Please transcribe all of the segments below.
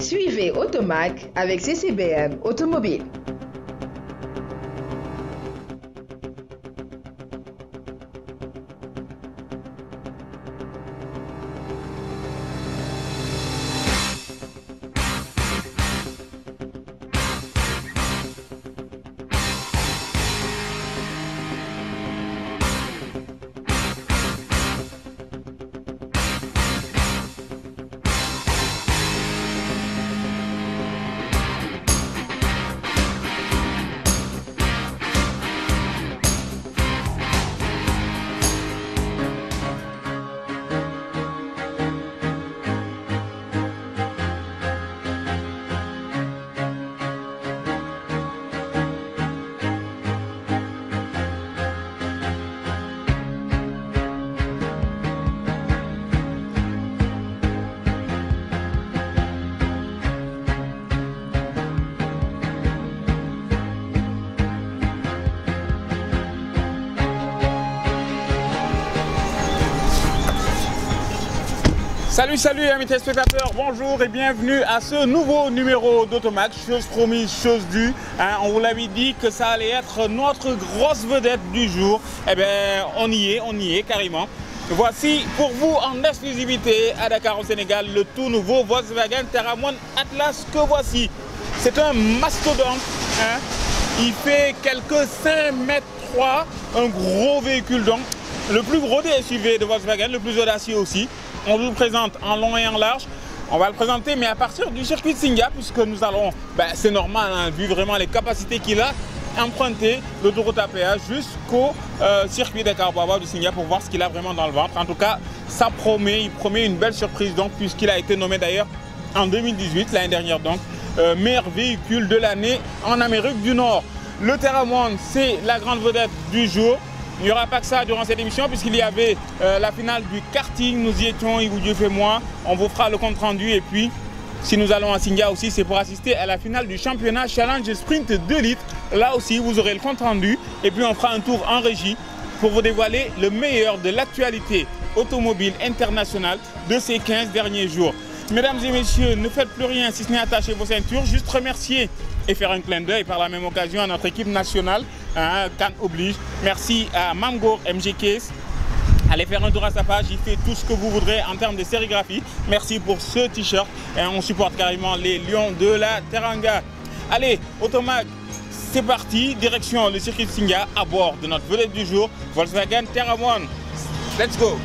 Suivez Automac avec CCBM Automobile. Salut, salut amis téléspectateurs, bonjour et bienvenue à ce nouveau numéro d'Automac. Chose promise, chose due. Hein, on vous l'avait dit que ça allait être notre grosse vedette du jour. Eh bien, on y est, on y est carrément. Voici pour vous en exclusivité à Dakar au Sénégal le tout nouveau Volkswagen Terramon Atlas que voici. C'est un mastodonte. Hein. Il fait quelques 5 mètres 3, un gros véhicule donc. Le plus gros des SUV de Volkswagen, le plus audacieux aussi on vous présente en long et en large. On va le présenter, mais à partir du circuit de Singa, puisque nous allons, ben, c'est normal, hein, vu vraiment les capacités qu'il a, emprunter l'autoroute APA jusqu'au euh, circuit de Carboaba de Singa pour voir ce qu'il a vraiment dans le ventre. En tout cas, ça promet, il promet une belle surprise donc, puisqu'il a été nommé d'ailleurs en 2018, l'année dernière donc, euh, meilleur véhicule de l'année en Amérique du Nord. Le Terramon, c'est la grande vedette du jour. Il n'y aura pas que ça durant cette émission puisqu'il y avait euh, la finale du karting. Nous y étions, Yves Dieu fait moi. On vous fera le compte rendu et puis si nous allons à Singa aussi, c'est pour assister à la finale du championnat Challenge Sprint 2 litres. Là aussi, vous aurez le compte rendu et puis on fera un tour en régie pour vous dévoiler le meilleur de l'actualité automobile internationale de ces 15 derniers jours. Mesdames et messieurs, ne faites plus rien si ce n'est attacher vos ceintures, juste remercier et faire un clin d'œil par la même occasion à notre équipe nationale, hein, Cannes oblige. Merci à Mamgo MG. Allez faire un tour à sa page, il fait tout ce que vous voudrez en termes de sérigraphie. Merci pour ce t-shirt. On supporte carrément les lions de la Teranga. Allez, Automag, c'est parti, direction le circuit de Singa à bord de notre vedette du jour, Volkswagen Terramon. Let's go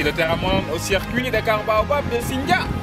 Voici le terrain au circuit Dakar Baobab de Singa.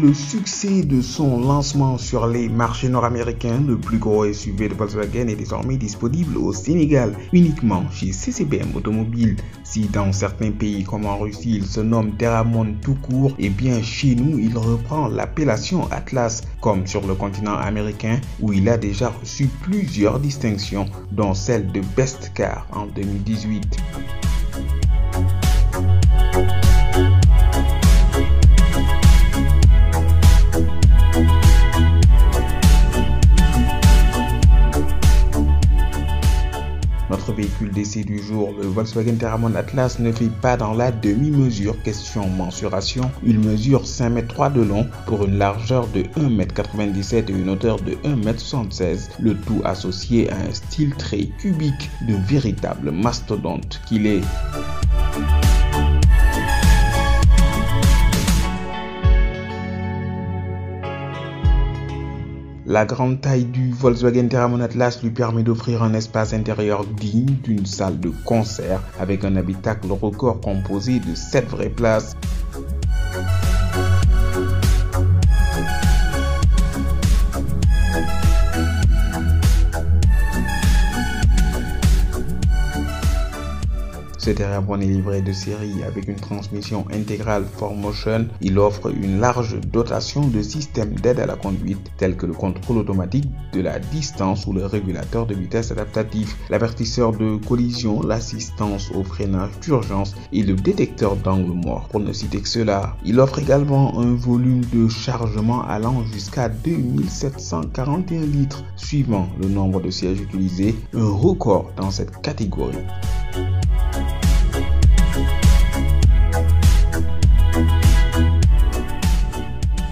Le succès de son lancement sur les marchés nord-américains, le plus gros SUV de Volkswagen est désormais disponible au Sénégal, uniquement chez CCBM Automobile. Si dans certains pays comme en Russie il se nomme Terramon tout court, et bien chez nous il reprend l'appellation Atlas, comme sur le continent américain où il a déjà reçu plusieurs distinctions, dont celle de Best Car en 2018. D'essai du jour, le Volkswagen Terramon Atlas ne fait pas dans la demi-mesure. Question mensuration, il mesure 5 m 3 de long pour une largeur de 1 m 97 et une hauteur de 1 m 76. Le tout associé à un style très cubique de véritable mastodonte qu'il est. La grande taille du Volkswagen Terramon Atlas lui permet d'offrir un espace intérieur digne d'une salle de concert avec un habitacle record composé de 7 vraies places. Ce Terramon est livré de série avec une transmission intégrale 4Motion. Il offre une large dotation de systèmes d'aide à la conduite tels que le contrôle automatique de la distance ou le régulateur de vitesse adaptatif, l'avertisseur de collision, l'assistance au freinage d'urgence et le détecteur d'angle mort pour ne citer que cela. Il offre également un volume de chargement allant jusqu'à 2741 litres suivant le nombre de sièges utilisés, un record dans cette catégorie.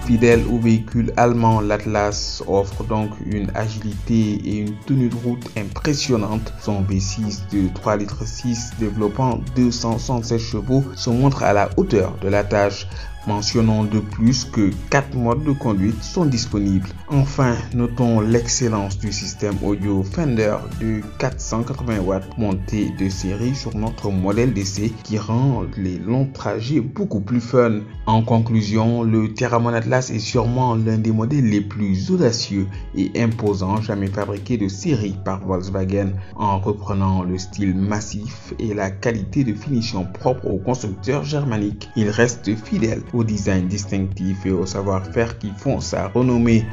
Fidèle au véhicule allemand, l'Atlas offre donc une agilité et une tenue de route impressionnante. Son V6 de 3 litres 6 développant 267 chevaux se montre à la hauteur de la tâche. Mentionnons de plus que 4 modes de conduite sont disponibles. Enfin, notons l'excellence du système audio Fender de 480 watts monté de série sur notre modèle d'essai qui rend les longs trajets beaucoup plus fun. En conclusion, le Terramon Atlas est sûrement l'un des modèles les plus audacieux et imposants jamais fabriqués de série par Volkswagen en reprenant le style massif et la qualité de finition propre au constructeur germanique. Il reste fidèle au design distinctif et au savoir-faire qui font sa renommée.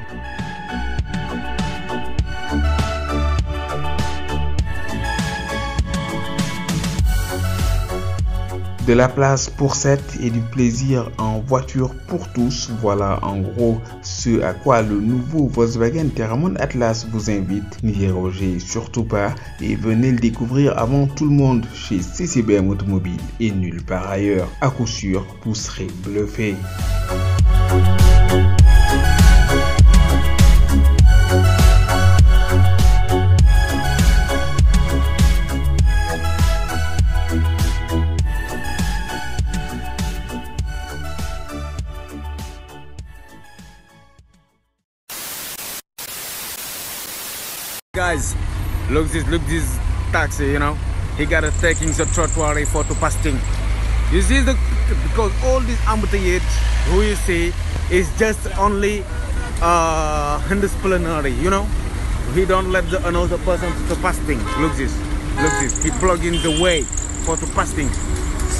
De la place pour 7 et du plaisir en voiture pour tous. Voilà en gros ce à quoi le nouveau Volkswagen Terramon Atlas vous invite. N'y dérogez surtout pas et venez le découvrir avant tout le monde chez CCBM Automobile et nulle part ailleurs. À coup sûr, vous serez bluffé. Look this, look this taxi, you know. He got a taking the trottoir for to passing. You see the because all this embouteillage who you see is just only uh indisciplinary, you know. He don't let the another person to passing. Look this, look this. He plug in the way for to passing.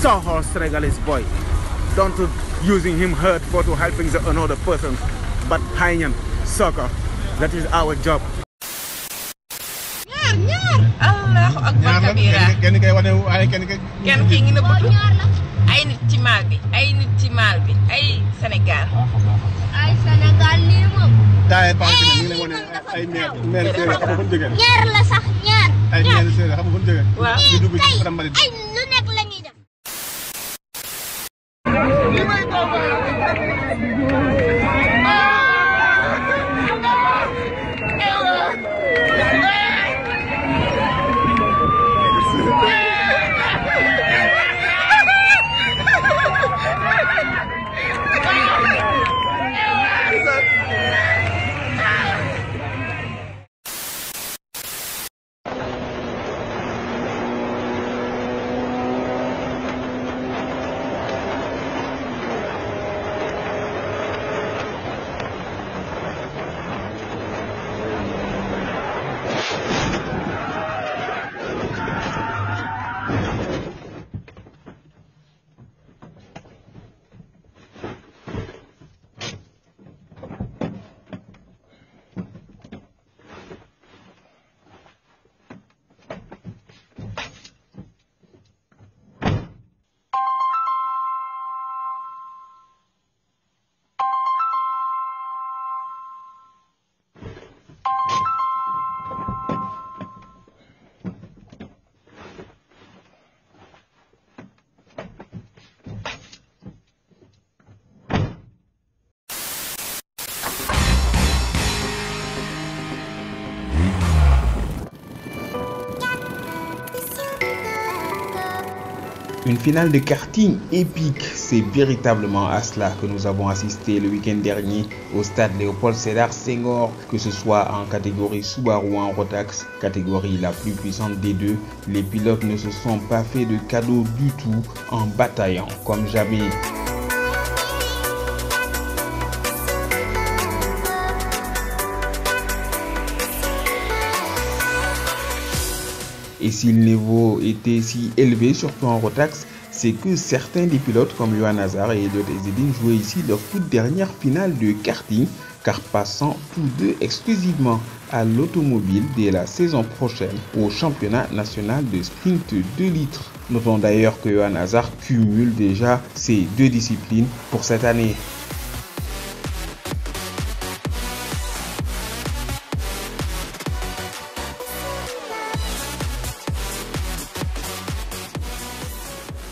So horse Senegalese boy. Don't to using him hurt for to helping the another person, but hanging soccer. That is our job. Kabira kenn kay wane waaye kenn kay. Kenn kii ngi nëbbatu ay nit ci maal bi ay nit ci maal bi ay Sénégal. Ay Sénégal lii moom. Taay paase ni ngi lay wane ay maire maire séeréer xam nga fu ñu jógee? Ñaar la sax ñaar ay maire séeréer xam nga fu ñu jógee? Waaw. Ñu dugg ci ay lu nekk la ñuy def. Une finale de karting épique, c'est véritablement à cela que nous avons assisté le week-end dernier au stade Léopold Sédar Senghor, que ce soit en catégorie Subaru ou en Rotax, catégorie la plus puissante des deux. Les pilotes ne se sont pas fait de cadeaux du tout en bataillant comme jamais. Et si le niveau était si élevé, surtout en Rotax, c'est que certains des pilotes comme Johan Hazard et Elliot Ezedin jouaient ici leur toute dernière finale de karting, car passant tous deux exclusivement à l'automobile dès la saison prochaine au championnat national de sprint 2 litres. Notons d'ailleurs que Johan Hazard cumule déjà ces deux disciplines pour cette année.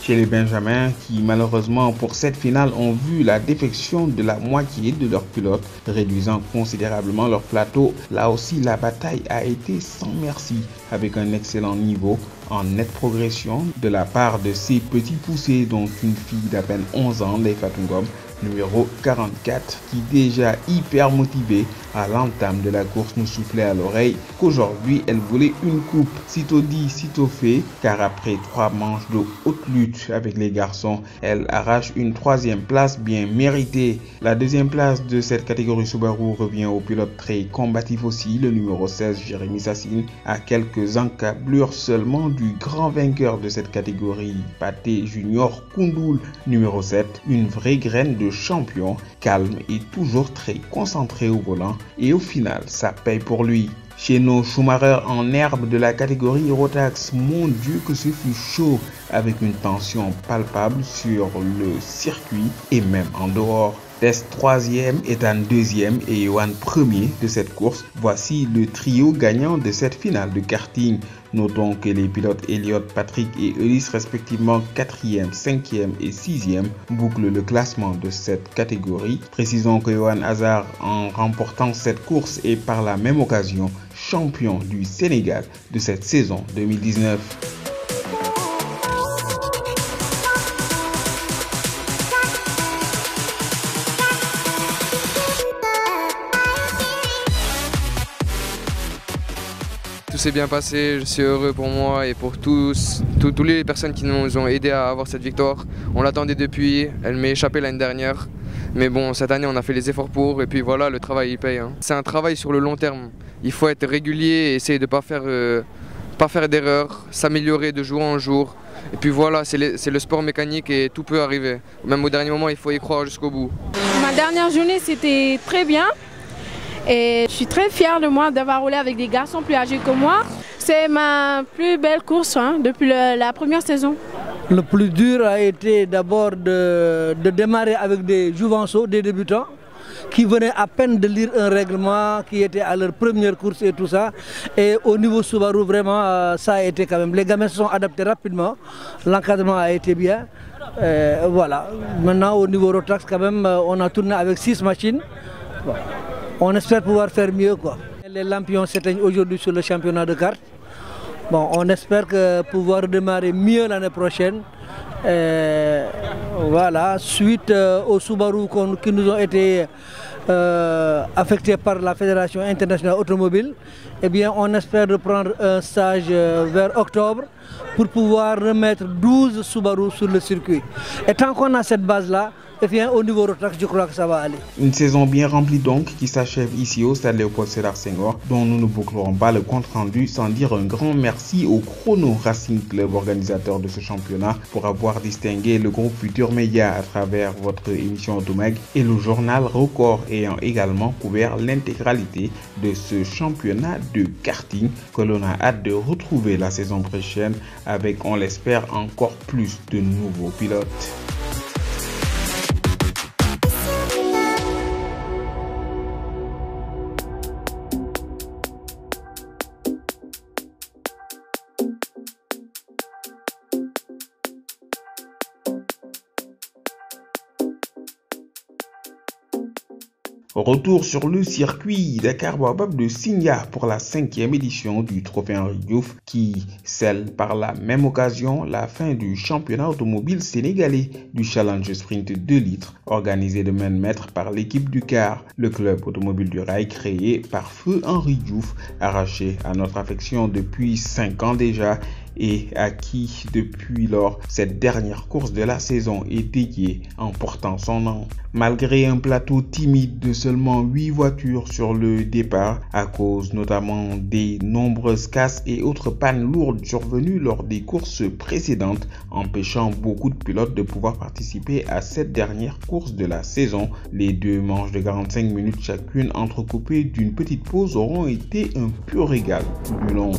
Chez les Benjamins qui malheureusement pour cette finale ont vu la défection de la moitié de leurs pilotes, réduisant considérablement leur plateau. Là aussi, la bataille a été sans merci, avec un excellent niveau en nette progression de la part de ces petits poussés, dont une fille d'à peine 11 ans, les Fatungom, numéro 44, qui déjà hyper motivée à l'entame de la course nous soufflait à l'oreille qu'aujourd'hui elle voulait une coupe. Sitôt dit, sitôt fait, car après trois manches de haute lutte avec les garçons, elle arrache une troisième place bien méritée. La deuxième place de cette catégorie Subaru revient au pilote très combatif aussi, le numéro 16, Jérémy Sassine, à quelques encablures seulement du grand vainqueur de cette catégorie, Paté Junior Koundoul, numéro 7, une vraie graine de champion, calme et toujours très concentré au volant. Et au final, ça paye pour lui. Chez nos Schumacher en herbe de la catégorie Rotax, mon Dieu que ce fut chaud avec une tension palpable sur le circuit et même en dehors. Test troisième, Ethan deuxième et Johan premier de cette course. Voici le trio gagnant de cette finale de karting. Notons que les pilotes Elliott, Patrick et Ulysse, respectivement 4e, 5e et 6e, bouclent le classement de cette catégorie. Précisons que Johan Hazard, en remportant cette course, est par la même occasion champion du Sénégal de cette saison 2019. S'est bien passé, je suis heureux pour moi et pour tous, toutes les personnes qui nous ont aidés à avoir cette victoire. On l'attendait depuis, elle m'est échappé l'année dernière. Mais bon, cette année, on a fait les efforts pour et puis voilà, le travail il paye. Hein. C'est un travail sur le long terme. Il faut être régulier et essayer de ne pas faire, euh, faire d'erreurs, s'améliorer de jour en jour. Et puis voilà, c'est le, sport mécanique et tout peut arriver. Même au dernier moment, il faut y croire jusqu'au bout. Ma dernière journée, c'était très bien. Et je suis très fière de moi d'avoir roulé avec des garçons plus âgés que moi. C'est ma plus belle course hein, depuis la première saison. Le plus dur a été d'abord de, démarrer avec des jouvenceaux, des débutants, qui venaient à peine de lire un règlement, qui étaient à leur première course et tout ça. Et au niveau Subaru, vraiment, ça a été quand même. Les gamins se sont adaptés rapidement, l'encadrement a été bien. Euh, voilà. Maintenant, au niveau Rotax, quand même, on a tourné avec six machines. On espère pouvoir faire mieux. Les lampions s'éteignent aujourd'hui sur le championnat de cartes. On espère pouvoir démarrer mieux l'année prochaine. Et voilà, suite euh, aux Subaru qui nous ont été euh, affectés par la Fédération internationale automobile, eh on espère de prendre un stage euh, vers octobre pour pouvoir remettre 12 Subaru sur le circuit. Et tant qu'on a cette base-là, Une saison bien remplie donc qui s'achève ici au stade Léopold Sédar Senghor, dont nous ne bouclerons pas le compte rendu sans dire un grand merci au Chrono Racing Club organisateur de ce championnat pour avoir distingué le groupe Futur Média à travers votre émission Automag et le journal Record ayant également couvert l'intégralité de ce championnat de karting que l'on a hâte de retrouver la saison prochaine avec, on l'espère, encore plus de nouveaux pilotes. Retour sur le circuit Dakar Babab de Signa pour la cinquième édition du Trophée Henri Diouf qui scelle par la même occasion la fin du championnat automobile sénégalais du Challenge Sprint 2 litres organisé de main de par l'équipe du car, le club automobile du rail créé par Feu Henri Diouf, arraché à notre affection depuis 5 ans déjà et à qui depuis lors cette dernière course de la saison est dédiée en portant son nom. Malgré un plateau timide de seulement 8 voitures sur le départ, à cause notamment des nombreuses casses et autres pannes lourdes survenues lors des courses précédentes, empêchant beaucoup de pilotes de pouvoir participer à cette dernière course de la saison, les deux manches de 45 minutes chacune entrecoupées d'une petite pause auront été un pur régal du long.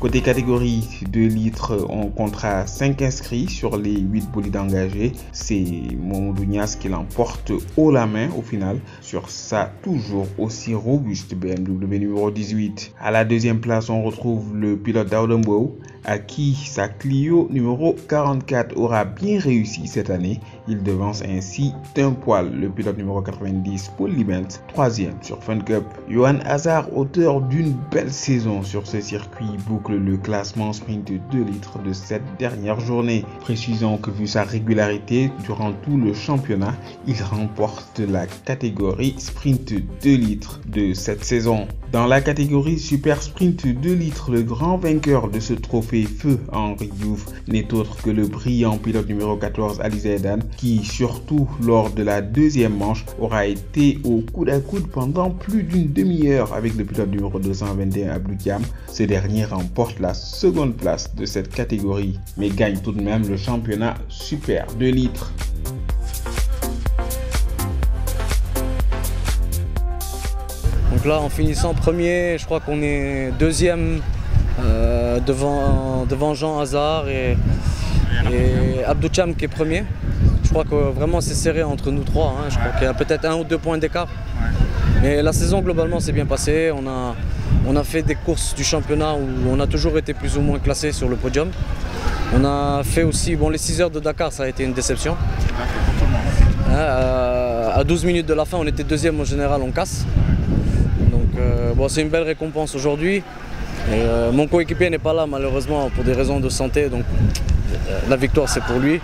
Côté catégorie 2 litres, on comptera 5 inscrits sur les 8 bolides engagés. C'est Momodou Nias qui l'emporte haut la main au final sur sa toujours aussi robuste BMW numéro 18. À la deuxième place, on retrouve le pilote d'Audembo à qui sa Clio numéro 44 aura bien réussi cette année. Il devance ainsi d'un poil le pilote numéro 90 Paul Libent, troisième sur Fun Cup. Johan Hazard, auteur d'une belle saison sur ce circuit, boucle le classement sprint de 2 litres de cette dernière journée. Précisons que vu sa régularité durant tout le championnat, il remporte la catégorie sprint 2 litres de cette saison. Dans la catégorie Super Sprint 2 litres, le grand vainqueur de ce trophée Feu Henri Diouf n'est autre que le brillant pilote numéro 14 Ali Zaidan qui, surtout lors de la deuxième manche, aura été au coude à coude pendant plus d'une demi-heure avec le pilote numéro 221 Abdou Diam. Ce dernier remporte la seconde place de cette catégorie, mais gagne tout de même le championnat Super 2 litres. Donc là, en finissant premier, je crois qu'on est deuxième euh, devant, devant Jean Hazard et, et Abdou Cham qui est premier. Je crois que vraiment c'est serré entre nous trois. hein. Je crois qu'il y a peut-être un ou deux points d'écart. Mais la saison globalement s'est bien passée. On a, on a fait des courses du championnat où on a toujours été plus ou moins classé sur le podium. On a fait aussi, bon les 6 heures de Dakar ça a été une déception. Euh, à 12 minutes de la fin on était deuxième au général, on casse. Donc euh, bon, c'est une belle récompense aujourd'hui. Euh, mon coéquipier n'est pas là malheureusement pour des raisons de santé, donc euh, la victoire c'est pour lui.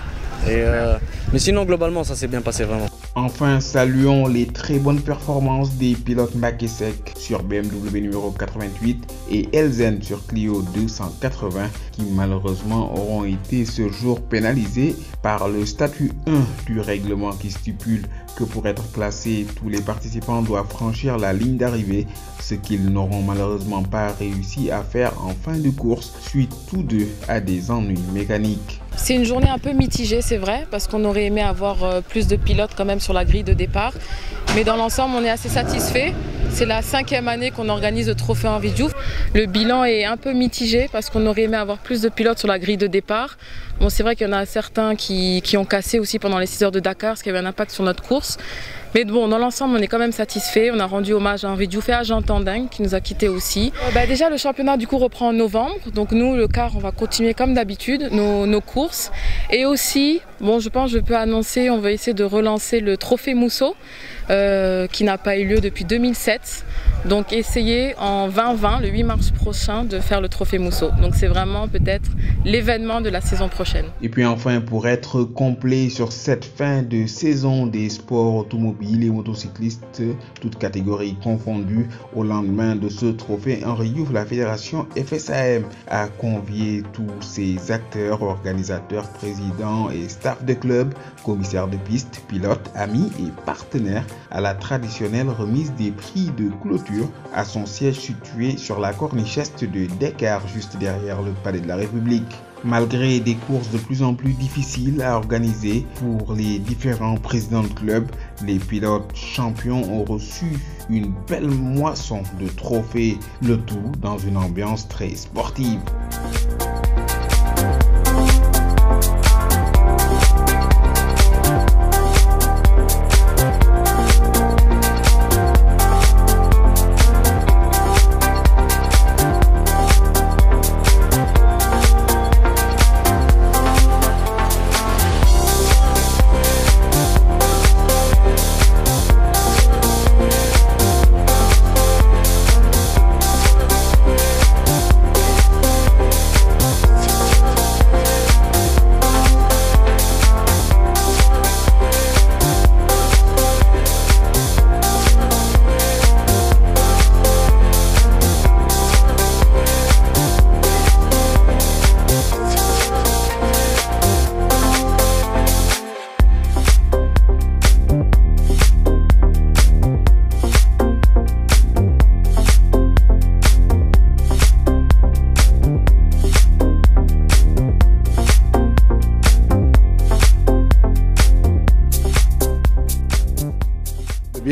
Euh, mais sinon globalement ça s'est bien passé vraiment. Enfin, saluons les très bonnes performances des pilotes Makesek sur BMW numéro 88 et Elzen sur Clio 280 qui malheureusement auront été ce jour pénalisés par le statut 1 du règlement qui stipule que pour être classé, tous les participants doivent franchir la ligne d'arrivée, ce qu'ils n'auront malheureusement pas réussi à faire en fin de course suite tous deux à des ennuis mécaniques. C'est une journée un peu mitigée, c'est vrai, parce qu'on aurait aimé avoir euh, plus de pilotes quand même sur la grille de départ. Mais dans l'ensemble, on est assez satisfait. C'est la cinquième année qu'on organise le trophée Henri Diouf. Le bilan est un peu mitigé parce qu'on aurait aimé avoir plus de pilotes sur la grille de départ. Bon, c'est vrai qu'il y en a certains qui, qui ont cassé aussi pendant les 6 heures de Dakar, ce qui avait un impact sur notre course. Mais bon, dans l'ensemble, on est quand même satisfait. On a rendu hommage à Henri Diouf et à Jean Tandin qui nous a quittés aussi. Euh, bah, déjà, le championnat du coup reprend en novembre. Donc nous, le car, on va continuer comme d'habitude nos, nos courses. Et aussi, bon, je pense, je peux annoncer, on va essayer de relancer le trophée Mousseau. Euh, qui n'a pas eu lieu depuis 2007. Donc essayer en 2020, le 8 mars prochain, de faire le trophée Mousseau. Donc c'est vraiment peut-être l'événement de la saison prochaine. Et puis enfin, pour être complet sur cette fin de saison des sports automobiles et motocyclistes, toutes catégories confondues, au lendemain de ce trophée Henri Diouf, la fédération FSAM a convié tous ses acteurs, organisateurs, présidents et staff de club, commissaires de piste, pilotes, amis et partenaires à la traditionnelle remise des prix de clôture à son siège situé sur la corniche est de Dakar, juste derrière le palais de la République. Malgré des courses de plus en plus difficiles à organiser pour les différents présidents de club, les pilotes champions ont reçu une belle moisson de trophées, le tout dans une ambiance très sportive.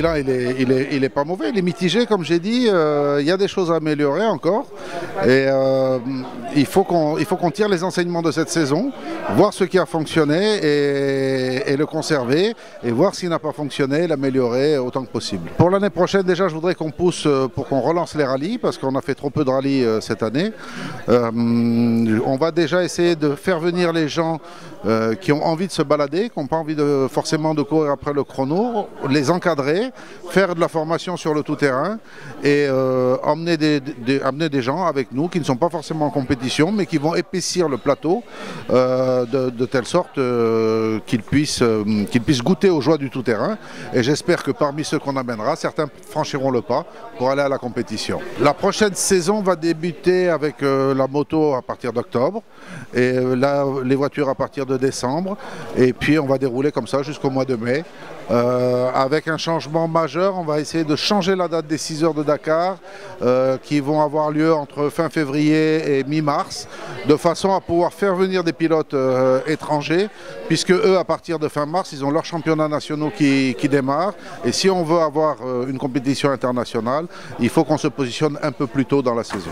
Il il est pas mauvais. Il est mitigé, comme j'ai dit. Euh, il y a des choses à améliorer encore. Et euh, il faut qu'on tire les enseignements de cette saison, voir ce qui a fonctionné et, le conserver, et voir s'il n'a pas fonctionné, l'améliorer autant que possible. Pour l'année prochaine, déjà, je voudrais qu'on pousse pour qu'on relance les rallyes, parce qu'on a fait trop peu de rallyes cette année. on va déjà essayer de faire venir les gens qui ont envie de se balader, qui n'ont pas envie de, forcément de courir après le chrono, les encadrer, faire de la formation sur le tout-terrain et euh, amener des gens avec nous qui ne sont pas forcément en compétition mais qui vont épaissir le plateau euh, de, telle sorte euh, qu'ils puissent, qu'ils puissent goûter aux joies du tout-terrain. Et j'espère que parmi ceux qu'on amènera, certains franchiront le pas pour aller à la compétition. La prochaine saison va débuter avec la moto à partir d'octobre et là, les voitures à partir de décembre. Et puis on va dérouler comme ça jusqu'au mois de mai. Euh, avec un changement majeur, on va essayer de changer la date des 6 heures de Dakar euh, qui vont avoir lieu entre fin février et mi-mars de façon à pouvoir faire venir des pilotes euh, étrangers puisque eux à partir de fin mars ils ont leurs championnats nationaux qui, qui démarrent et si on veut avoir une compétition internationale il faut qu'on se positionne un peu plus tôt dans la saison.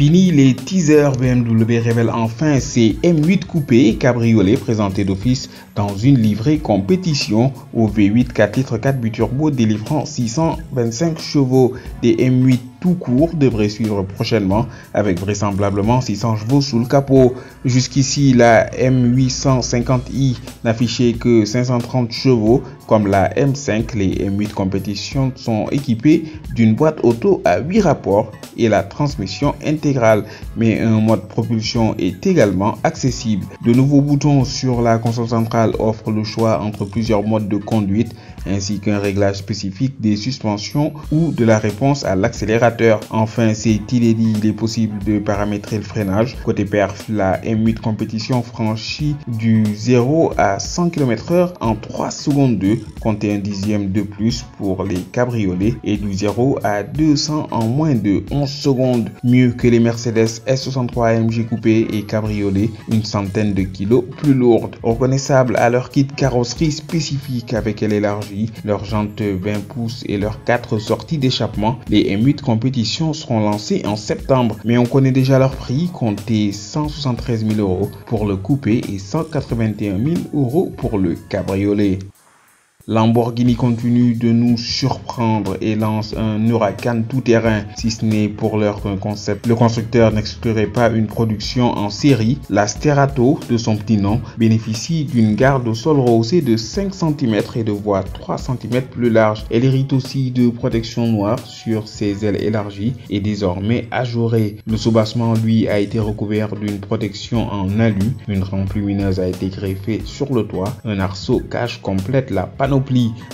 Fini les teasers, BMW révèle enfin ses M8 coupés cabriolet présentés d'office dans une livrée compétition au V8 4 litres 4 turbo délivrant 625 chevaux. Des M8 tout court devrait suivre prochainement avec vraisemblablement 600 chevaux sous le capot. Jusqu'ici, la M850i n'affichait que 530 chevaux. Comme la M5, les M8 compétition sont équipés d'une boîte auto à 8 rapports et la transmission intégrale, mais un mode propulsion est également accessible. De nouveaux boutons sur la console centrale offrent le choix entre plusieurs modes de conduite ainsi qu'un réglage spécifique des suspensions ou de la réponse à l'accélérateur. Enfin, c'est il il est possible de paramétrer le freinage. Côté perf, la M8 compétition franchit du 0 à 100 km/h en 3 secondes 2, comptez un dixième de plus pour les cabriolets et du 0 à 200 en moins de 11 secondes, mieux que les Mercedes S63 AMG coupé et cabriolet, une centaine de kilos plus lourdes. Reconnaissable à leur kit carrosserie spécifique avec elle élargie leurs jantes 20 pouces et leurs 4 sorties d'échappement. Les M8 compétitions seront lancées en septembre, mais on connaît déjà leur prix, comptez 173 000 euros pour le coupé et 181 000 euros pour le cabriolet. Lamborghini continue de nous surprendre et lance un Huracan tout-terrain, si ce n'est pour leur concept. Le constructeur n'exclurait pas une production en série. La Sterato, de son petit nom, bénéficie d'une garde au sol rehaussée de 5 cm et de voie 3 cm plus large. Elle hérite aussi de protection noire sur ses ailes élargies et désormais ajourées. Le soubassement, lui, a été recouvert d'une protection en alu. Une rampe lumineuse a été greffée sur le toit. Un arceau cache complète la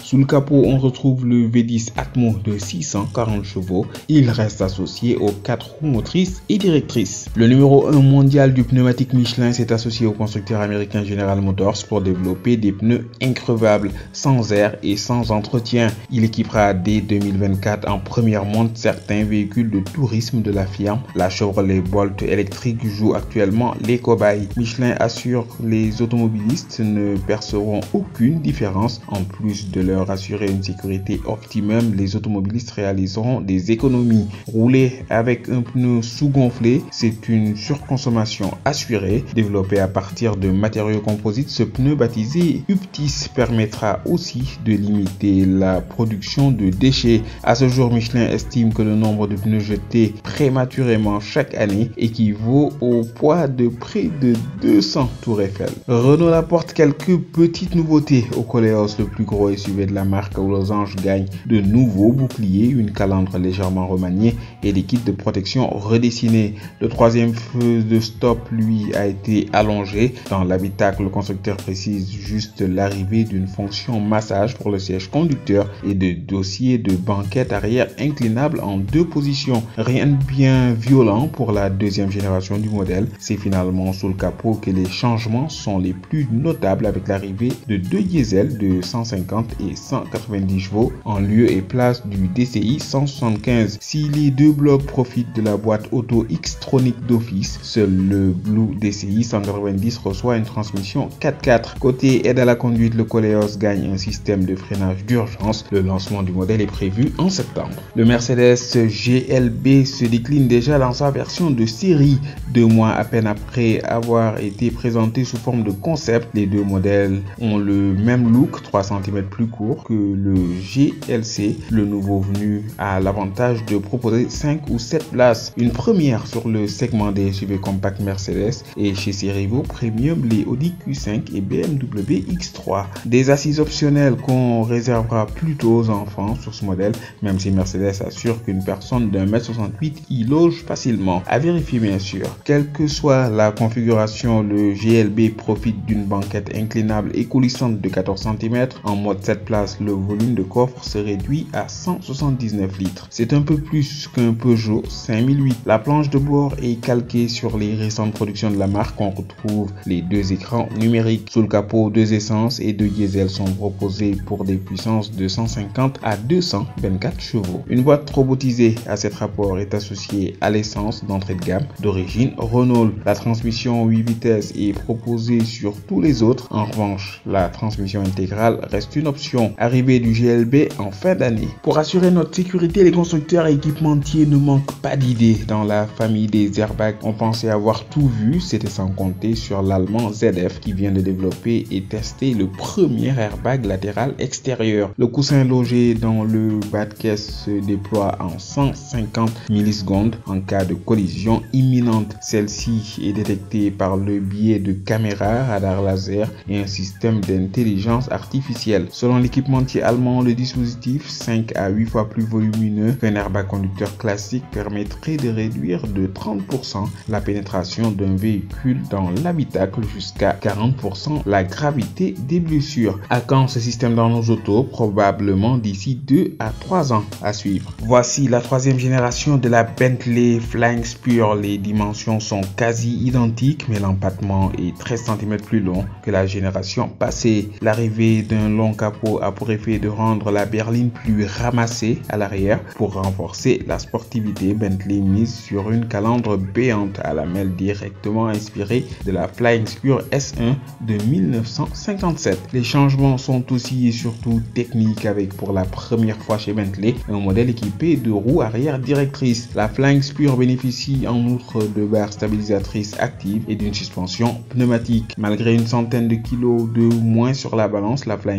sous le capot, on retrouve le V10 Atmo de 640 chevaux. Il reste associé aux 4 roues motrices et directrices. Le numéro 1 mondial du pneumatique Michelin s'est associé au constructeur américain General Motors pour développer des pneus increvables, sans air et sans entretien. Il équipera dès 2024 en première monte certains véhicules de tourisme de la firme. La Chevrolet Bolt électrique joue actuellement les cobayes. Michelin assure les automobilistes ne perceront aucune différence en plus de leur assurer une sécurité optimum, les automobilistes réaliseront des économies. Rouler avec un pneu sous-gonflé, c'est une surconsommation assurée. Développé à partir de matériaux composites, ce pneu baptisé UPTIS permettra aussi de limiter la production de déchets. À ce jour, Michelin estime que le nombre de pneus jetés prématurément chaque année équivaut au poids de près de 200 tours Eiffel. Renault apporte quelques petites nouveautés au Coléos, le plus gros SUV de la marque aux losanges gagne de nouveaux boucliers, une calandre légèrement remaniée et des kits de protection redessinés. Le troisième feu de stop, lui, a été allongé. Dans l'habitacle, le constructeur précise juste l'arrivée d'une fonction massage pour le siège conducteur et de dossiers de banquette arrière inclinable en deux positions. Rien de bien violent pour la deuxième génération du modèle. C'est finalement sous le capot que les changements sont les plus notables avec l'arrivée de deux diesels de 100 150 et 190 chevaux en lieu et place du DCI 175. Si les deux blocs profitent de la boîte auto X-Tronic d'office, seul le Blue DCI 190 reçoit une transmission 4x4. Côté aide à la conduite, le Coleos gagne un système de freinage d'urgence. Le lancement du modèle est prévu en septembre. Le Mercedes GLB se décline déjà dans sa version de série. Deux mois à peine après avoir été présenté sous forme de concept, les deux modèles ont le même look, 3 plus court que le GLC. Le nouveau venu a l'avantage de proposer 5 ou 7 places, une première sur le segment des SUV compact Mercedes et chez ses rivaux premium les Audi Q5 et BMW X3. Des assises optionnelles qu'on réservera plutôt aux enfants sur ce modèle, même si Mercedes assure qu'une personne d'un mètre 68 y loge facilement. À vérifier bien sûr. Quelle que soit la configuration, le GLB profite d'une banquette inclinable et coulissante de 14 cm. En mode 7 places, le volume de coffre se réduit à 179 litres. C'est un peu plus qu'un Peugeot 5008. La planche de bord est calquée sur les récentes productions de la marque. On retrouve les deux écrans numériques. Sous le capot, deux essences et deux diesels sont proposés pour des puissances de 150 à 224 chevaux. Une boîte robotisée à cet rapport est associée à l'essence d'entrée de gamme d'origine Renault. La transmission 8 vitesses est proposée sur tous les autres. En revanche, la transmission intégrale reste une option. Arrivée du GLB en fin d'année. Pour assurer notre sécurité, les constructeurs et équipementiers ne manquent pas d'idées. Dans la famille des airbags, on pensait avoir tout vu. C'était sans compter sur l'allemand ZF qui vient de développer et tester le premier airbag latéral extérieur. Le coussin logé dans le bas de caisse se déploie en 150 millisecondes en cas de collision imminente. Celle-ci est détectée par le biais de caméras, radar laser et un système d'intelligence artificielle. Selon l'équipementier allemand, le dispositif 5 à 8 fois plus volumineux qu'un airbag conducteur classique permettrait de réduire de 30% la pénétration d'un véhicule dans l'habitacle jusqu'à 40% la gravité des blessures. À quand ce système dans nos autos Probablement d'ici 2 à 3 ans à suivre. Voici la troisième génération de la Bentley Flying Spur. Les dimensions sont quasi identiques, mais l'empattement est 13 cm plus long que la génération passée. L'arrivée d'un long capot a pour effet de rendre la berline plus ramassée à l'arrière. Pour renforcer la sportivité, Bentley mise sur une calandre béante à la mêle directement inspirée de la Flying Spur S1 de 1957. Les changements sont aussi et surtout techniques avec pour la première fois chez Bentley un modèle équipé de roues arrière directrices. La Flying Spur bénéficie en outre de barres stabilisatrices actives et d'une suspension pneumatique. Malgré une centaine de kilos de moins sur la balance, la Flying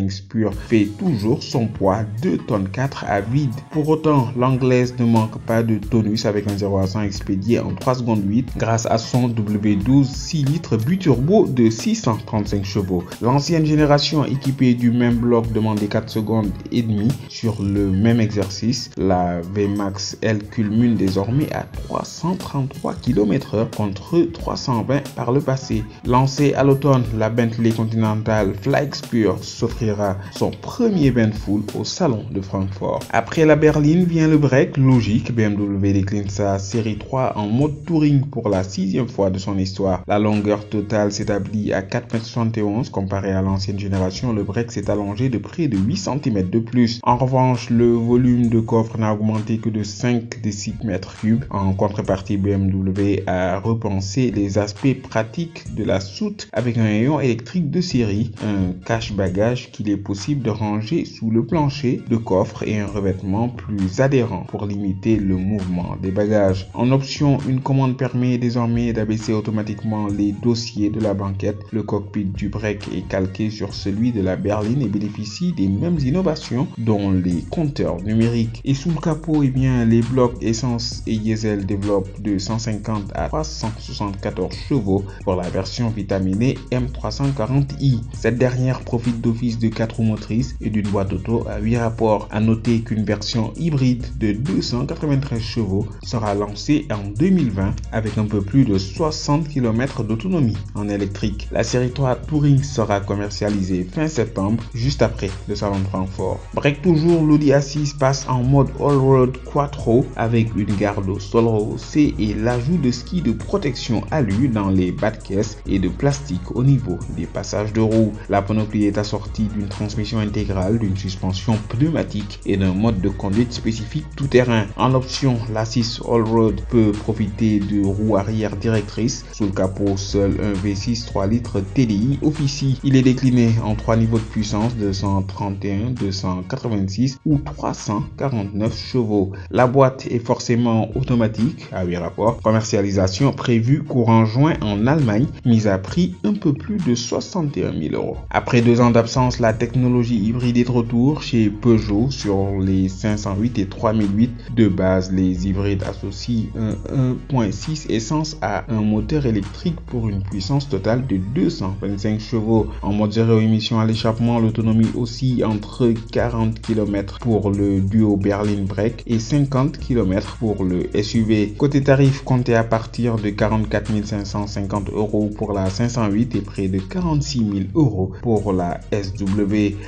Fait toujours son poids 2 tonnes 4 à vide. Pour autant, l'anglaise ne manque pas de tonus avec un 0 à 100 expédié en 3 secondes 8 grâce à son W12 6 litres turbo de 635 chevaux. L'ancienne génération équipée du même bloc demandait 4 secondes et demie sur le même exercice. La VMAX, elle culmine désormais à 333 km/h contre 320 par le passé. Lancée à l'automne, la Bentley Continental Flagspur s'offrira son premier bain full au salon de Francfort. Après la berline vient le break logique. BMW décline sa série 3 en mode touring pour la sixième fois de son histoire. La longueur totale s'établit à 4,71 m comparé à l'ancienne génération. Le break s'est allongé de près de 8 cm de plus. En revanche, le volume de coffre n'a augmenté que de 5 décimètres cubes. En contrepartie, BMW a repensé les aspects pratiques de la soute avec un rayon électrique de série, un cache-bagage qu'il est possible de ranger sous le plancher de coffre et un revêtement plus adhérent pour limiter le mouvement des bagages. En option, une commande permet désormais d'abaisser automatiquement les dossiers de la banquette. Le cockpit du break est calqué sur celui de la berline et bénéficie des mêmes innovations dont les compteurs numériques. Et sous le capot, eh bien, les blocs essence et diesel développent de 150 à 374 chevaux pour la version vitaminée M340i. Cette dernière profite d'office de 4 roues motrices et d'une boîte auto à 8 rapports. À noter qu'une version hybride de 293 chevaux sera lancée en 2020 avec un peu plus de 60 km d'autonomie en électrique. La série 3 Touring sera commercialisée fin septembre, juste après le salon de Francfort. Break toujours, l'Audi A6 passe en mode all-road quattro avec une garde au sol rehaussé et l'ajout de skis de protection alu dans les bas de caisse et de plastique au niveau des passages de roues. La panoplie est assortie transmission intégrale, d'une suspension pneumatique et d'un mode de conduite spécifique tout-terrain. En option, la 6 All-Road peut profiter de roues arrière directrices. Sous le capot, seul un V6 3 litres TDI officie. Il est décliné en trois niveaux de puissance 231, 286 ou 349 chevaux. La boîte est forcément automatique à 8 rapports. Commercialisation prévue courant juin en Allemagne, mise à prix un peu plus de 61 000 euros. Après deux ans d'absence, la technologie hybride est de retour chez Peugeot sur les 508 et 3008 de base. Les hybrides associent un 1.6 essence à un moteur électrique pour une puissance totale de 225 chevaux. En mode zéro émission à l'échappement, l'autonomie aussi entre 40 km pour le duo Berlin Break et 50 km pour le SUV. Côté tarif, comptez à partir de 44 550 euros pour la 508 et près de 46 000 euros pour la SW.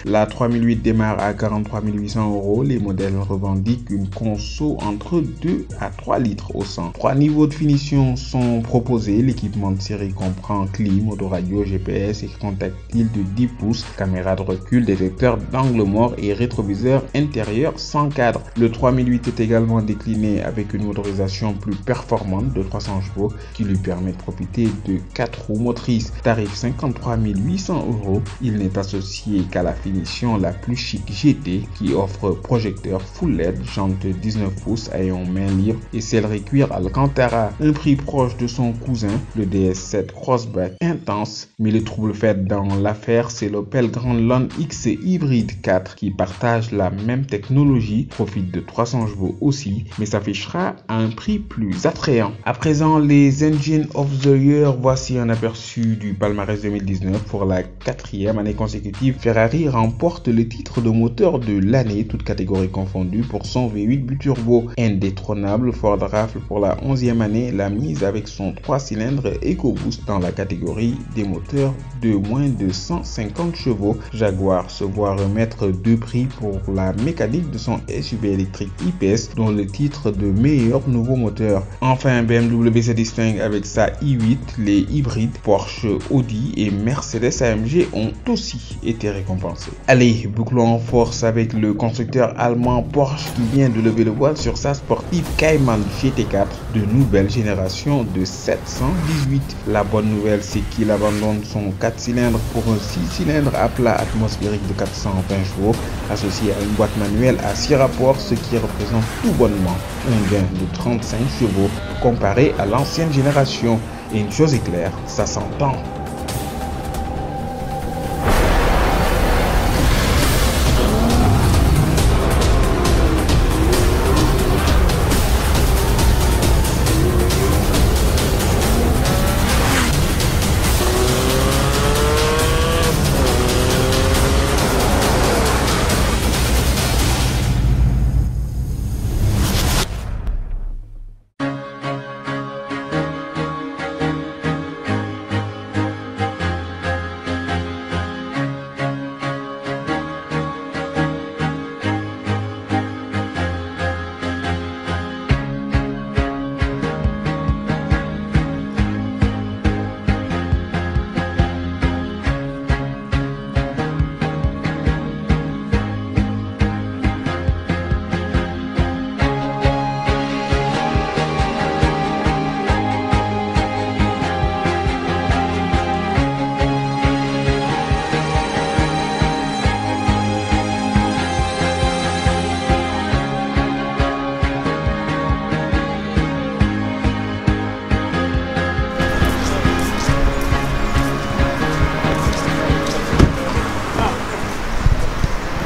La 3008 démarre à 43 800 euros. Les modèles revendiquent une conso entre 2 à 3 litres au 100. Trois niveaux de finition sont proposés. L'équipement de série comprend clim, autoradio, GPS, écran tactile de 10 pouces, caméra de recul, détecteur d'angle mort et rétroviseur intérieur sans cadre. Le 3008 est également décliné avec une motorisation plus performante de 300 chevaux qui lui permet de profiter de 4 roues motrices. Tarif 53 800 euros. Il n'est associé qu'à la finition la plus chic GT qui offre projecteur full LED, jante 19 pouces ayant main libre et sellerie cuir Alcantara. Un prix proche de son cousin, le DS7 Crossback intense. Mais le trouble fait dans l'affaire, c'est l'Opel Grandland X Hybrid 4 qui partage la même technologie, profite de 300 chevaux aussi, mais s'affichera à un prix plus attrayant. À présent, les Engine of the Year, voici un aperçu du palmarès 2019 pour la quatrième année consécutive. Ferrari remporte le titre de moteur de l'année, toute catégorie confondue, pour son V8 biturbo. Indétrônable, Ford rafle pour la onzième année la mise avec son 3 cylindres EcoBoost dans la catégorie des moteurs de moins de 150 chevaux. Jaguar se voit remettre deux prix pour la mécanique de son SUV électrique IPS, dont le titre de meilleur nouveau moteur. Enfin, BMW se distingue avec sa i8. Les hybrides Porsche, Audi et Mercedes AMG ont aussi été récompensés. Allez, bouclons en force avec le constructeur allemand Porsche qui vient de lever le voile sur sa sportive Cayman GT4 de nouvelle génération de 718. La bonne nouvelle, c'est qu'il abandonne son 4 cylindres pour un 6 cylindres à plat atmosphérique de 420 chevaux associé à une boîte manuelle à 6 rapports, ce qui représente tout bonnement un gain de 35 chevaux comparé à l'ancienne génération. Et une chose est claire, ça s'entend.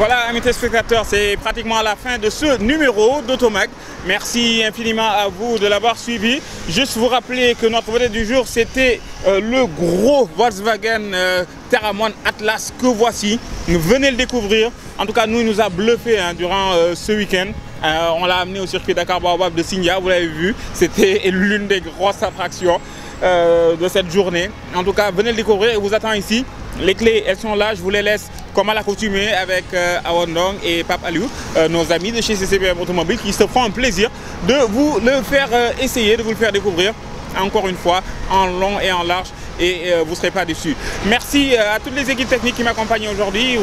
Voilà, amis téléspectateurs, c'est pratiquement la fin de ce numéro d'Automag. Merci infiniment à vous de l'avoir suivi. Juste vous rappeler que notre vedette du jour, c'était euh, le gros Volkswagen euh, Terramon Atlas que voici. Venez le découvrir. En tout cas, nous, il nous a bluffé hein, durant euh, ce week-end. Euh, on l'a amené au circuit Dakar Baobab de Signa, vous l'avez vu. C'était l'une des grosses attractions euh, de cette journée. En tout cas, venez le découvrir et vous attend ici. Les clés, elles sont là. Je vous les laisse comme à l'accoutumée avec euh, Awandong et Pape Aliou, euh, nos amis de chez CCBM Automobile qui se font un plaisir de vous le faire euh, essayer, de vous le faire découvrir encore une fois en long et en large et vous ne serez pas déçus. Merci à toutes les équipes techniques qui m'accompagnent aujourd'hui,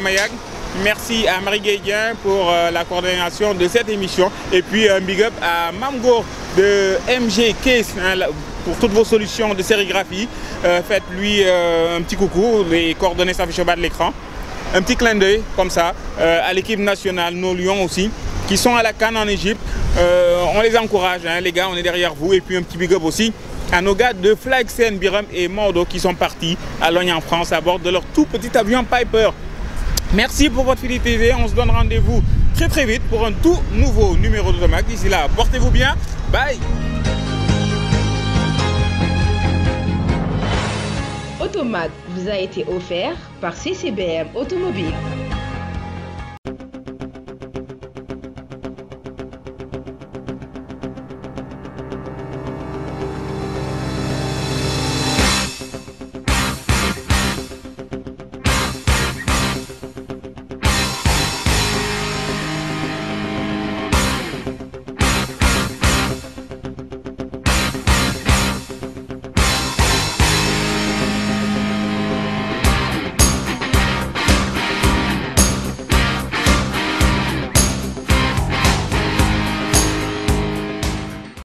Mayag. Merci à Marie Guéguin pour la coordination de cette émission. Et puis un big up à Mamgo de MG Case pour toutes vos solutions de sérigraphie. Euh, Faites-lui euh, un petit coucou, les coordonnées s'affichent au bas de l'écran. Un petit clin d'œil comme ça euh, à l'équipe nationale, nos Lions aussi, qui sont à la Cannes en Égypte. On les encourage, hein, les gars, on est derrière vous. Et puis un petit big up aussi à nos gars de Flagsen, Biram et Mordo qui sont partis à Logne en France à bord de leur tout petit avion Piper. Merci pour votre fidélité. On se donne rendez-vous très très vite pour un tout nouveau numéro d'Automac. D'ici là, portez-vous bien. Bye Automac vous a été offert par CCBM Automobile.